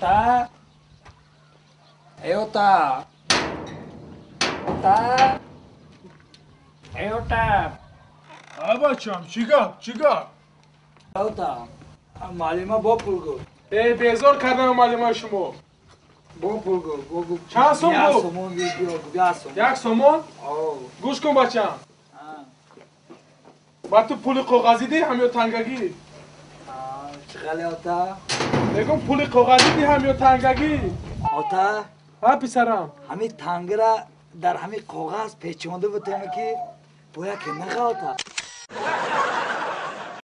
Ота. Эй, ота. Ота. Эй, ота. А бачам, чӣ гап? Чӣ гап? Ота. Маълима бо пул гуфт. Э, безор кардам маълимаи шумо. Бо пул гуфт. Бо гуфт. Чанд сум Як гуфт? сомон видео, як сомон. Як сомон? О, Гӯш кун бачам. а, ба ту пули коғазӣ диҳам ё тангагӣ? а, чӣ хеле ота? мегум пули коғазӣ диҳам ё тангагӣ? Ота, ҳа писарам ҳамин тангра дар ҳамин коғаз печонда бутем ки бояд ки наха ота.